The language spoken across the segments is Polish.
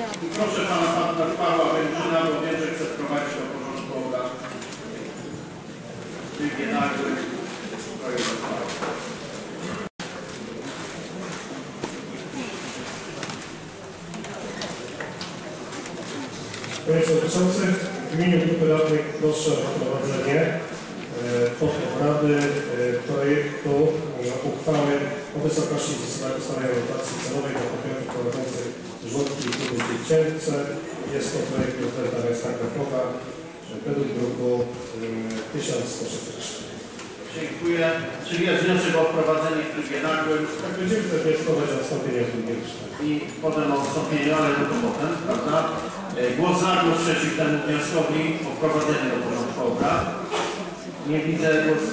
I proszę pana pana Pawła Węgrzyna, bo wiem, że chce wprowadzić do porządku obrad w trybie nagłym projekt uchwały. Panie Przewodniczący, w imieniu Grupy Radnych proszę o prowadzenie e, pod obrady e, projektu uchwały o wysokości zasadach ustalenia dotacji celowej dziecięce. Jest to projekt prezydenta miasta Krakowa e, według druku e, 1163. Dziękuję. Czyli jest wniosek o wprowadzenie w trybie nagłym Tak będziemy też wnioskować o odstąpienie od drugiego czytania. i potem o wstąpieniu, ale no to potem, prawda? E, Głos za, głos przeciw temu wnioskowi o wprowadzenie do porządku obrad. Nie widzę głos.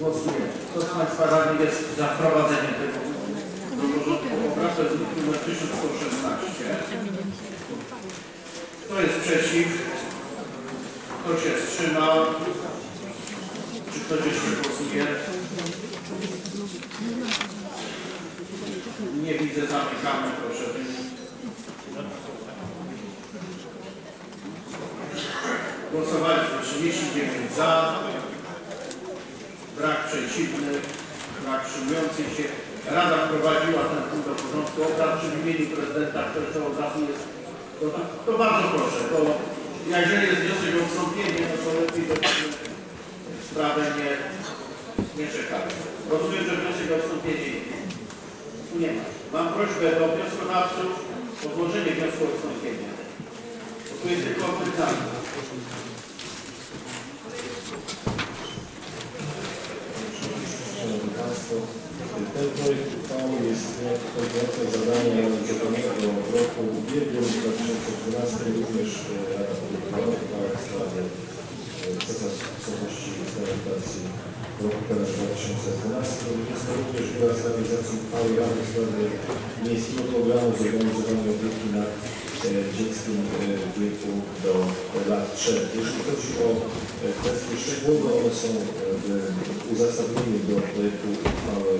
Głosuję. Kto z Państwa radnych jest za wprowadzeniem tego do porządku obrad? To jest numer 1116. Kto jest przeciw? Kto się wstrzymał? Czy ktoś jeszcze głosuje? Nie widzę, zamykamy, proszę. Głosowaliśmy 39 za, brak przeciwnych, brak wstrzymujących się. Rada wprowadziła ten punkt do porządku obrad. Czy w imieniu prezydenta ktoś to jest? To, to bardzo proszę, bo jeżeli jest wniosek o wstąpienie, no to lepiej żebyśmy sprawę nie, nie czekali. Rozumiem, że wniosek o wstąpienie tu nie ma. Mam prośbę do wnioskodawców o złożenie wniosku o wstąpienie. Tu jest tylko pytanie. Ten projekt uchwały jest realizujący zadania w roku ubiegłym, 2012, również Rada uchwała w sprawie sposobności implementacji w roku kalendarz 2012. Jest to również wyraz realizacji uchwały Rady w sprawie miejskiego programu zorganizowania opieki nad dzieckiem w wieku do lat 3. Jeśli chodzi o kwestie szczegółowe, one są e, w uzasadnieniu do projektu uchwały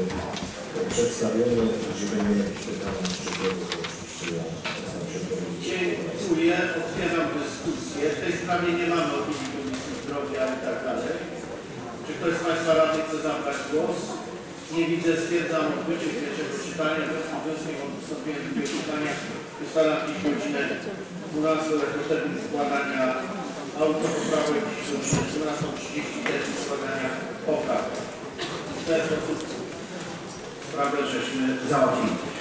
przedstawione. Jeżeli będą jakieś pytania. Dziękuję. Otwieram dyskusję. W tej sprawie nie mamy opinii Komisji Zdrowia i tak dalej. Czy ktoś z Państwa radnych chce zabrać głos? Nie widzę. Stwierdzam odbycie pierwszego czytania. W związku z wnioskiem o wystąpienie drugiego czytania ustalam dziś godzinę 12 jako termin składania autopoprawek godzinę 13.30 termin składania poprawek. W ten sposób sprawę żeśmy załatwili.